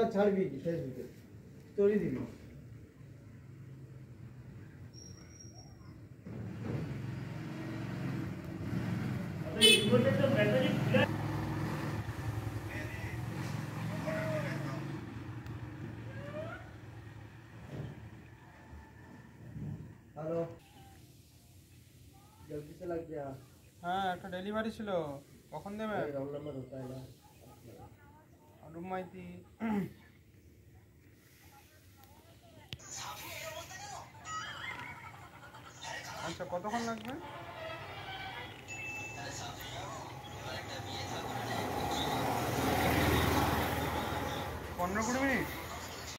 আর ছাড়বি ফেসবুকে? স্টোরি দিবি। হ্যালো। জলদি চলা হ্যাঁ একটা ডেলিভারি ছিল। কখন দেবে? রং নাম্বার হতে মাইতি আচ্ছা কতক্ষণ লাগবে? পনেরো কুড়ি মিনিট?